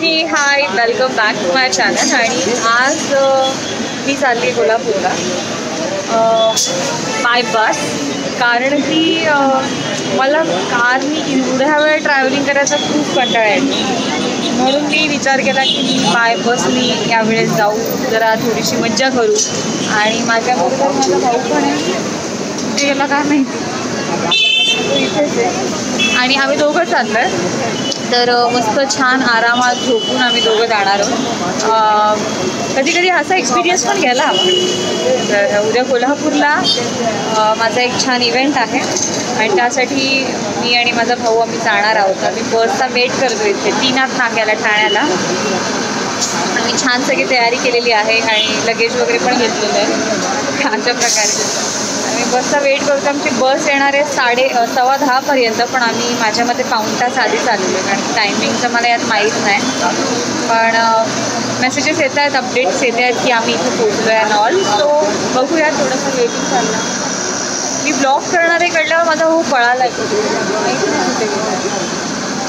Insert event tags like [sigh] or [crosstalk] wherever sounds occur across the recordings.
की hi welcome back to my channel आणि आज मी चालली कोल्हापूरला. बाय बस कारण की मला कारनी एवढ्या वेळ ट्रॅव्हलिंग करायचा खूप कंटाळा येतो म्हणून मी विचार केला की मी बाय बसनी यावेळेस जाऊ. जरा थोडीशी मज्जा करू. आणि माझ्याबरोबर माझा भाऊ पण आहे. म्हणजे गेला काय माहिती? इथेच आहे. आणि आम्ही दोघं चाललं तर मस्त छान आरामात झोपून आम्ही दोघं जाणार आहोत. कधी कधी असा एक्सपिरियन्स पण घ्यायला तर उद्या कोल्हापूरला माझा एक छान इव्हेंट आहे. आणि त्यासाठी मी आणि माझा भाऊ आम्ही जाणार आहोत. आम्ही बसचा वेट करतो इथे तीनात नाक्याला ठाण्याला. आम्ही छान सगळी तयारी केलेली आहे आणि लगेज वगैरे पण घेतलेलं आहे. अशा प्रकारे. बसचा वेट करतो आमची बस येणार आहे साडे सव्वा दहापर्यंत पण आम्ही माझ्या मते पाऊण तास आधीच आलेलो आहे कारण टायमिंगचं मला यात माहीत नाही. पण मेसेजेस येत आहेत अपडेट्स येत आहेत की आम्ही इथे पोचलो आहे ऑल सो बघूया थोडंसं वेटिंग चाललं. मी ब्लॉग करणार आहे कळल्यावर माझा हो पळाला आहे कुठे.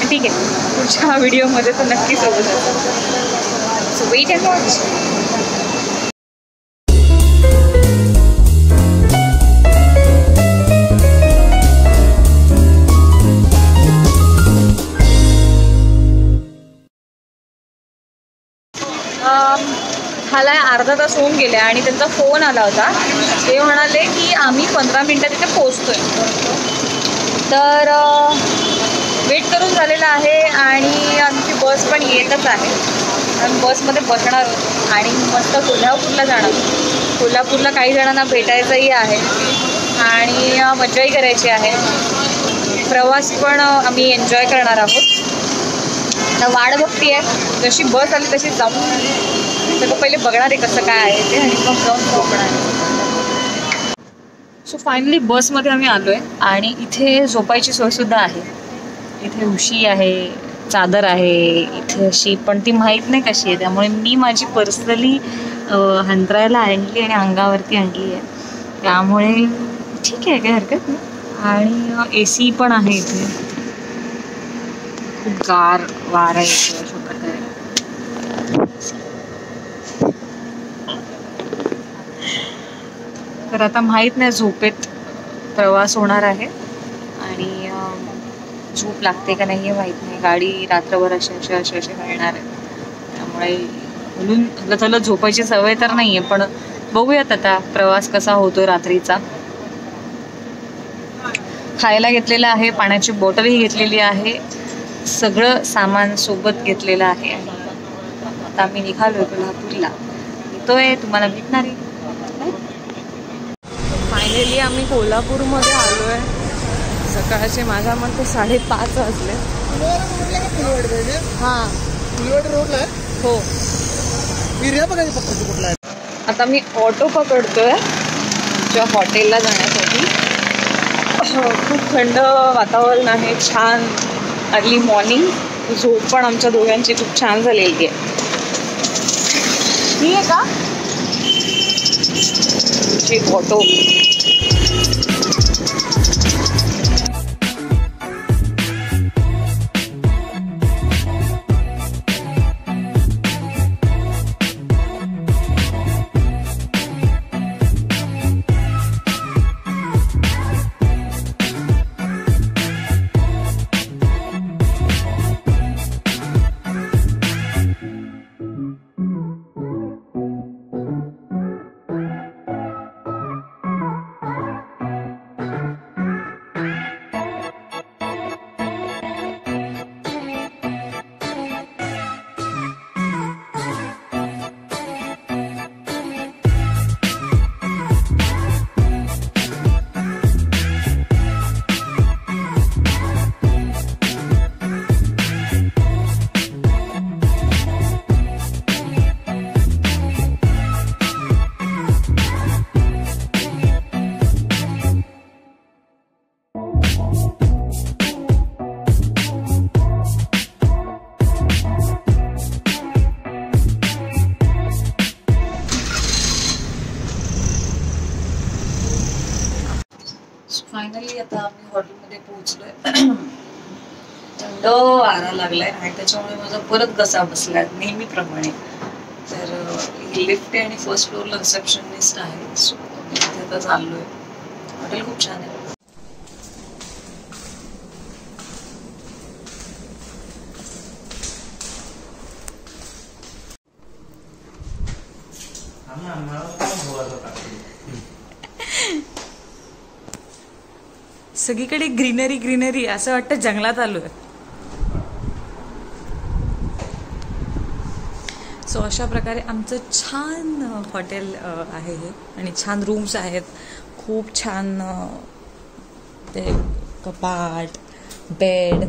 ठीक आहे. पुढच्या व्हिडिओमध्ये तर नक्की सोबत सो वेट अँड वॉच अर्धा तास होऊन गेले आणि त्यांचा फोन आला होता. ते म्हणाले की आम्ही पंधरा मिनटात तिथे पोचतोय तर वेट करून झालेला आहे आणि आमची बस पण येतच आहे. आम्ही बसमध्ये बसणार आहोत आणि मस्त कोल्हापूरला जाणार कोल्हापूरला काही जणांना भेटायचंही आहे आणि मजाही करायची आहे. प्रवास पण आम्ही एन्जॉय करणार आहोत. आता वाट बघती आहे जशी बस आली तशी सगळं पहिले बघणार आहे कसं काय आहे ते आणि मग जाऊन झोपणार आहे. सो फायनली बसमध्ये आम्ही आलो आहे आणि इथे झोपायची सोयसुद्धा आहे. इथे उशी आहे चादर आहे इथे अशी पण ती माहीत नाही कशी आहे. त्यामुळे मी माझी पर्सनली हंतरायला आणली आणि अंगावरती आणली आहे. त्यामुळे ठीक आहे काही हरकत नाही. आणि ए सी पण आहे इथे. खूप गार वारा येतो अशा प्रकारे तर आता माहीत नाही झोपेत प्रवास होणार आहे. आणि झोप लागते का नाही हे माहीत नाही. गाडी रात्रभर अशी असे अशी अशी घालणार आहे. त्यामुळे म्हणून झालं झोपायची सवय तर नाही आहे पण बघूयात आता प्रवास कसा होतो रात्रीचा. खायला घेतलेला आहे पाण्याची बॉटलही घेतलेली आहे. सगळं सामान सोबत घेतलेलं आहे. आणि आता आम्ही निघालोय कोल्हापूरला. येतोय तुम्हाला भेटणार. आहे फायनली आम्ही कोल्हापूरमध्ये आलो आहे सकाळचे माझ्या मते साडेपाच वाजले. हां. रोडला हो. कुठला आता मी ऑटो पकडतोय. आमच्या हॉटेलला जाण्यासाठी. खूप थंड वातावरण आहे छान अर्ली मॉर्निंग. झोप पण आमच्या दोघांची खूप छान झालेली आहे. ठीक आहे का? जी ऑटो. फायनली आता आम्ही हॉटेलमध्ये पोहोचलोय. थंड वारा लागलाय आणि त्याच्यामुळे माझा परत घसा बसलाय नेहमीप्रमाणे. तर लिफ्ट आणि फर्स्ट फ्लोअरला रिसेप्शनिस्ट आहे. सो मी तिथे आता चाललोय. हॉटेल खूप छान आहे. सगळीकडे ग्रीनरी ग्रीनरी असं वाटतं जंगलात आलोय. सो अशा प्रकारे आमचं छान हॉटेल आहे हे. आणि छान रूम्स आहेत. खूप छान ते कपाट बेड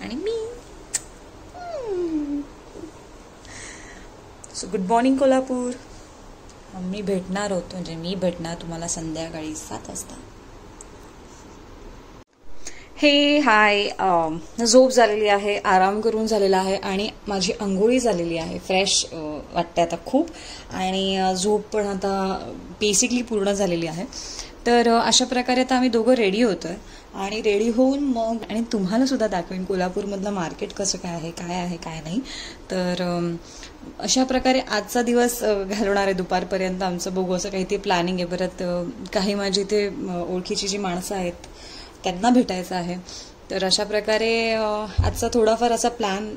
आणि मी. So good morning Kolhapur. मी भेटणार होतो. म्हणजे मी भेटणार तुम्हाला संध्याकाळी सात वाजता. हे हाय झोप झालेली आहे आराम करून झालेला आहे आणि माझी आंघोळी झालेली आहे फ्रेश वाटते आता खूप. आणि झोप पण आता बेसिकली पूर्ण झालेली आहे. तर अशा प्रकारे आता आम्ही दोघं रेडी होतो आहे आणि रेडी होऊन मग आणि तुम्हाला सुद्धा दाखवेन कोल्हापूरमधलं मार्केट कसं काय आहे काय आहे काय नाही. तर अशा प्रकारे आजचा दिवस घालवणार आहे दुपारपर्यंत आमचं. बघू असं काही ते प्लॅनिंग आहे. परत काही माझी इथे ओळखीची जी माणसं आहेत त्यांना भेटायचं आहे. तर अशा प्रकारे आजचा थोडाफार असा प्लॅन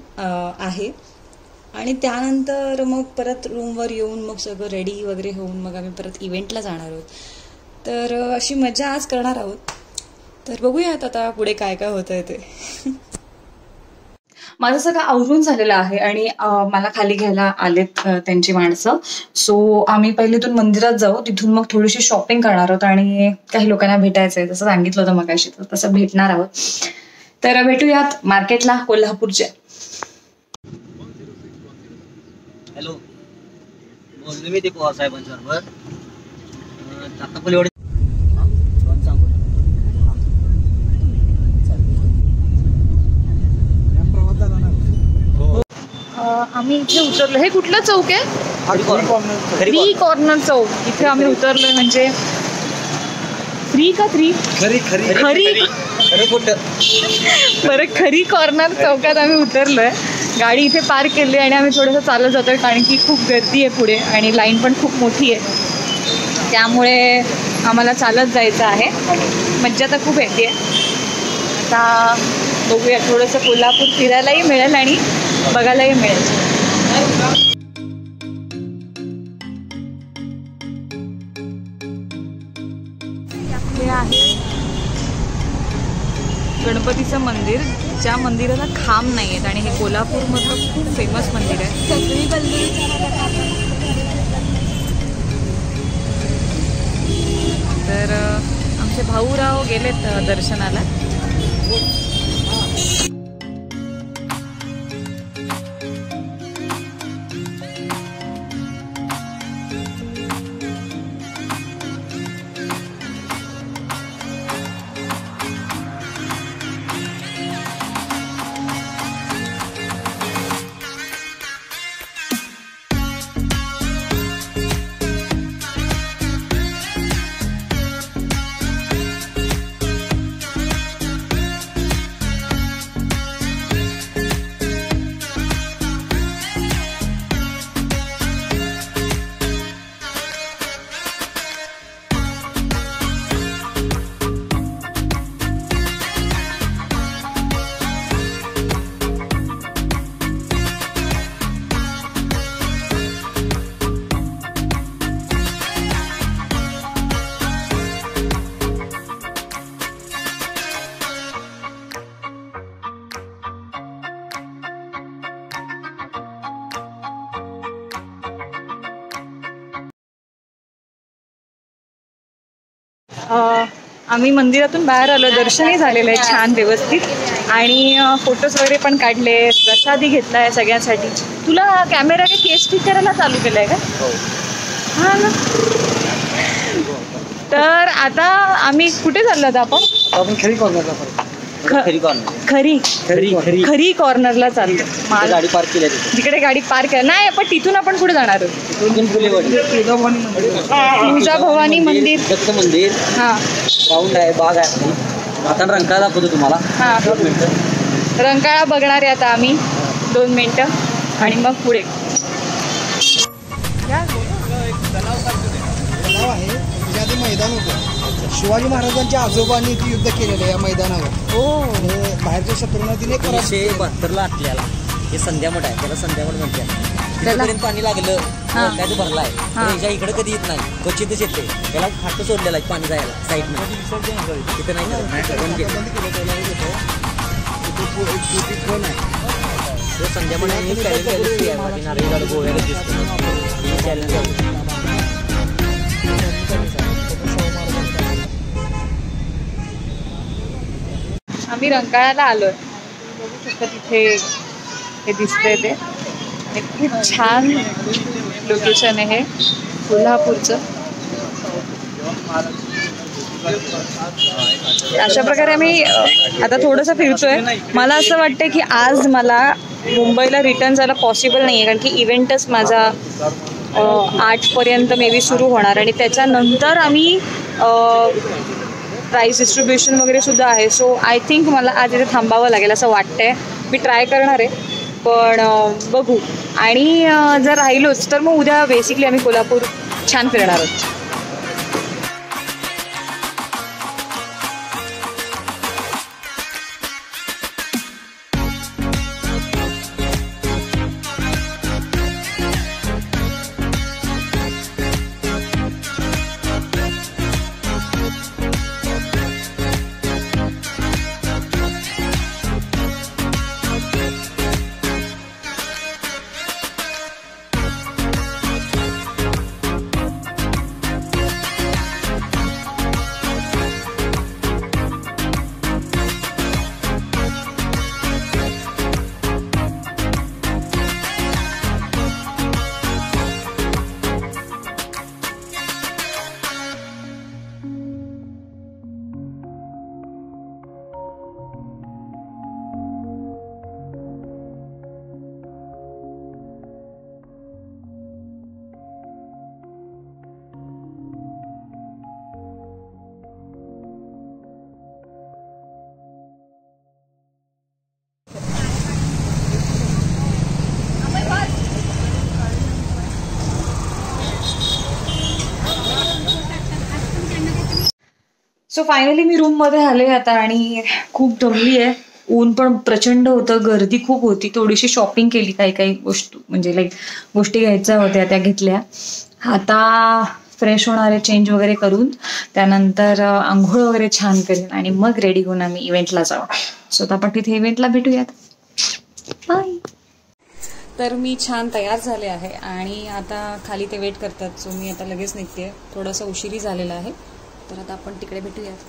आहे. आणि त्यानंतर मग परत रूमवर येऊन मग सगळं रेडी वगैरे होऊन मग आम्ही परत इव्हेंटला जाणार आहोत. तर अशी मजा आज करणार आहोत. तर बघूयात आता पुढे काय काय होतं आहे ते. [laughs] माझं सगळं आवरून झालेलं आहे आणि मला खाली घ्यायला आलेत त्यांची माणसं. सो आम्ही पहिले इथून मंदिरात जाऊ. तिथून मग थोडीशी शॉपिंग करणार आहोत आणि काही लोकांना भेटायचंय. जसं सांगितलं होतं मगाशी तर तसं भेटणार आहोत. तर भेटूयात मार्केटला कोल्हापूरच्या. हॅलो. बोललो मी ते पवार साहेबांच्या बरोबर आता पण एवढे हा? दोन सांगू प्रवास झाला ना हो आम्ही इथे उतरलो. हे कुठलं चौक आहे? खरी कॉर्नर खरी फ्री कॉर्नर चौक. इथे आम्ही उतरलोय म्हणजे. फ्री का थ्री? खरी खरी. खरी बरं खरी कॉर्नर चौकात आम्ही उतरलोय. गाडी इथे पार्क केली आणि आम्ही थोडंसं चालत जातोय कारण की खूप गर्दी आहे पुढे आणि लाईन पण खूप मोठी आहे. त्यामुळे आम्हाला चालत जायचं आहे. मज्जा तर खूप येते. आता बघूया थोडंसं कोल्हापूर फिरायलाही मिळेल आणि बघायलाही मिळेल. गणपतीचं मंदिर ज्या मंदिराला खांब नाही आहेत आणि हे कोल्हापूरमधलं खूप फेमस मंदिर आहे. तर आमचे भाऊराव गेलेत दर्शनाला. आम्ही मंदिरातून बाहेर आलो. दर्शनही झालेलं आहे छान व्यवस्थित. आणि फोटोज वगैरे पण काढले. प्रसादी घेतला आहे सगळ्यांसाठी. तुला कॅमेरा काय केस ठीक करायला चालू केलं आहे का? हो. हा ना. तर आता आम्ही कुठे चाललो होतो आपण? आपण खरी कॉर्नरला खरी कॉर्नर खरी. खरी खरी. खरी कॉर्नरला चाललो तिथे गाडी पार्क केली आहे तिथे. जिकडे गाडी पार्क आहे. नाही पण तिथून आपण कुठे जाणार? आहोत तिथून फुलेवाडी तुळजाभवानी मंदिर. दत्त मंदिर. हा. ग्राउंड आहे बाग आहे. आपली आता रंकाळा दाखवतो तुम्हाला. हां. दोन मिनिटं. रंकाळा बघणार आहे आता आम्ही. दोन मिनटं. आणि मग पुढे. तलाव आहे. त्याच्या आधी मैदान होतं. शिवाजी महाराजांच्या आजोबांनी इथे युद्ध केलेलं आहे या मैदानावर. हो. आणि बाहेरच्या शत्रूंना तिने पराभूत एकोणीसशे केलं. बहात्तरला आटल्याला. हे संध्यामठ आहे त्याला संध्यामठ म्हणतात. त्याला- तिथपर्यंत पाणी लागलं हां. काय भरला आहे. त्याच्या इकडे कधी येत नाही क्वचितच येते. त्याला फाट सोडलेला आहे पाणी जायला साईडनं तिथं नाही करत. बंद केलं. तो संध्यामठ गोव्याला दिसतो. आम्ही रंकाळ्याला आलोय. बघू शकता तिथे हे दिसतंय ते. आणि खूप छान लोकेशन आहे हे. कोल्हापूरचं. अशा प्रकारे आम्ही आता थोडंसं फिरतोय. मला असं वाटतं की आज मला मुंबईला रिटर्न जायला पॉसिबल नाही आहे कारण की इव्हेंटच माझा आठपर्यंत मे बी सुरू होणार. आणि त्याच्यानंतर आम्ही प्राईस डिस्ट्रीब्युशन वगैरे सुद्धा आहे. सो आय थिंक मला आज इथे थांबावं लागेल असं वाटतंय. मी ट्राय करणार आहे. पण बघू. आणि जर राहिलोच तर मग उद्या बेसिकली आम्ही कोल्हापूर छान फिरणार आहोत. सो फायनली मी रूममध्ये आले आता आणि खूप दमली आहे. ऊन पण प्रचंड होतं गर्दी खूप होती. थोडीशी शॉपिंग केली काही काही गोष्टी म्हणजे लाईक गोष्टी घ्यायच्या होत्या त्या घेतल्या. आता फ्रेश होणार आहे चेंज वगैरे करून त्यानंतर आंघोळ वगैरे छान करेन आणि मग रेडी होऊन आम्ही इव्हेंटला जाऊ. सो आता आपण तिथे इव्हेंटला भेटूयात. बाय तर मी छान तयार झाले आहे आणि आता खाली ते वेट करतात. सो मी आता लगेच निघते थोडंसं उशिरी झालेलं आहे. तर आता आपण तिकडे भेटूयात.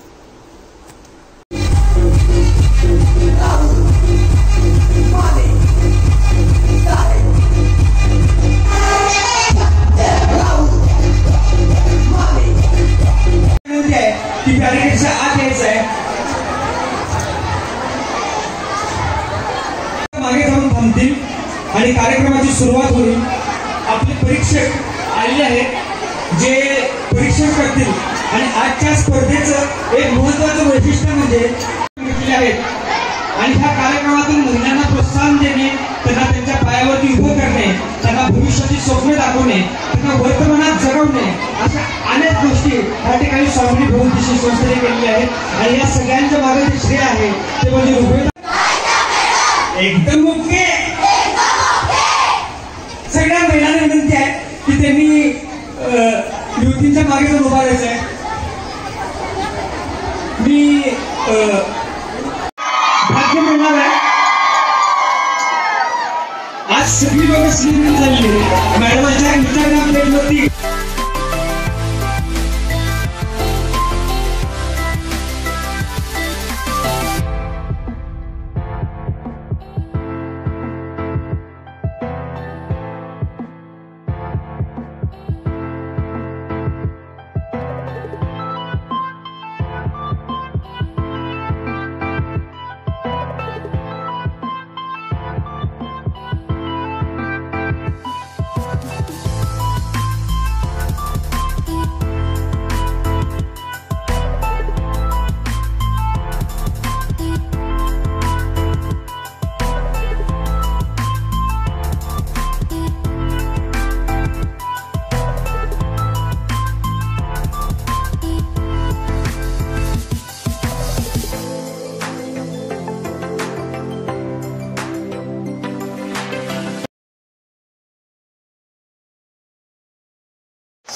आहे मागे जाऊन थांबतील आणि कार्यक्रमाची सुरुवात होईल. आपले परीक्षक आलेले आहेत. जे परीक्षण करतील आणि आजच्या स्पर्धेचं एक महत्वाचं वैशिष्ट्य म्हणजे घेतलेले आहेत. आणि ह्या कार्यक्रमातून महिलांना प्रोत्साहन देणे त्यांना त्यांच्या पायावरती उभं करणे त्यांना भविष्याची स्वप्न दाखवणे त्यांना वर्तमानात जगवणे अशा अनेक गोष्टी या ठिकाणी स्वामी प्रवृत्तीशी संस्थेने केलेल्या आहेत. आणि या सगळ्यांच्या मागे जे श्रेय आहे ते म्हणजे रुग्ण एकदम ओके सगळ्या महिलांना विनंती आहे की त्यांनी अं, युवतींच्या मागे जाऊन उभा राहायचं आहे मी भाग्य मिळणार आहे. आज सगळी लोक स्लिम झालेली मॅडमांच्या इंस्टाग्राम पेजवरती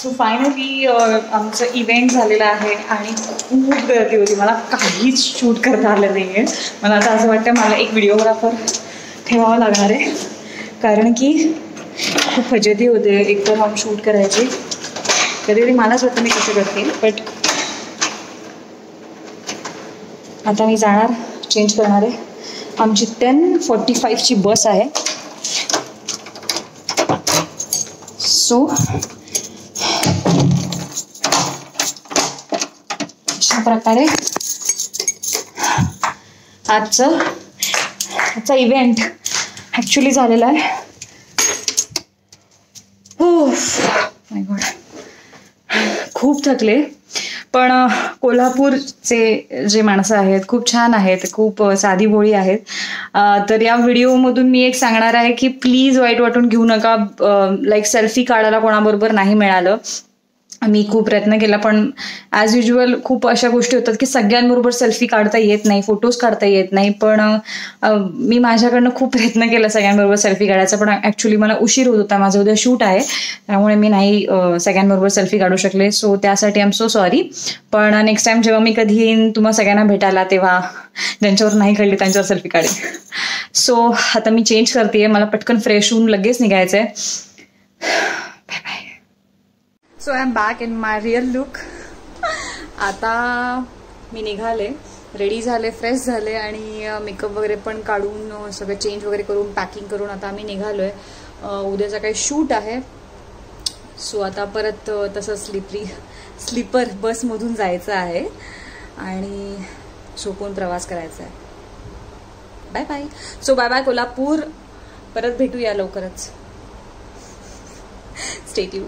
सो फायनली uh, आमचं इव्हेंट झालेलं आहे आणि खूप गर्दी होती. मला काहीच शूट करता आलं नाही आहे मला आता असं वाटतं मला एक व्हिडिओग्राफर ठेवावा लागणार आहे. कारण की खूप फजिती होते. एकतर हम शूट करायची. कधी कधी मलाच वाटतं मी कसं करते बट आता मी जाणार चेंज करणार आहे. आमची टेन फोर्टी फाईव्हची बस आहे. सो प्रकारे. आजचं आजचा इव्हेंट ॲक्च्युली झालेला आहे. हो माय गॉड खूप थकले. पण कोल्हापूरचे जे माणसं आहेत खूप छान आहेत खूप साधी भोळी आहेत. तर या व्हिडिओमधून मी एक सांगणार आहे की प्लीज वाईट वाटून घेऊ नका. लाईक सेल्फी काढायला कोणाबरोबर नाही मिळालं. मी खूप प्रयत्न केला पण ॲज युजल खूप अशा गोष्टी होतात की सगळ्यांबरोबर सेल्फी काढता येत नाही फोटोज काढता येत नाही पण मी माझ्याकडनं खूप प्रयत्न केला सगळ्यांबरोबर सेल्फी काढायचा पण ॲक्च्युली मला उशीर होत होता माझं उद्या शूट आहे त्यामुळे मी नाही सगळ्यांबरोबर सेल्फी काढू शकले. सो त्यासाठी आय एम सो सॉरी पण नेक्स्ट टाइम जेव्हा मी कधी येईन तुम्हा सगळ्यांना भेटायला तेव्हा ज्यांच्यावर नाही काढली त्यांच्यावर सेल्फी काढेन. सो आता मी चेंज करते मला पटकन फ्रेश होऊन लगेच निघायचं आहे bye bye [sighs] so I am back in my real look आता मी निघाले. रेडी झाले फ्रेश झाले आणि मेकअप वगैरे पण काढून सगळं चेंज वगैरे करून पॅकिंग करून आता आम्ही निघालोय. आहे उद्याचा काही शूट आहे. सो आता परत तसं स्लिपरी स्लीपर बसमधून जायचं आहे. आणि झोपून प्रवास करायचा आहे? Bye bye so bye bye Kolhapur. परत भेटूया लवकरच. स्टेट्यू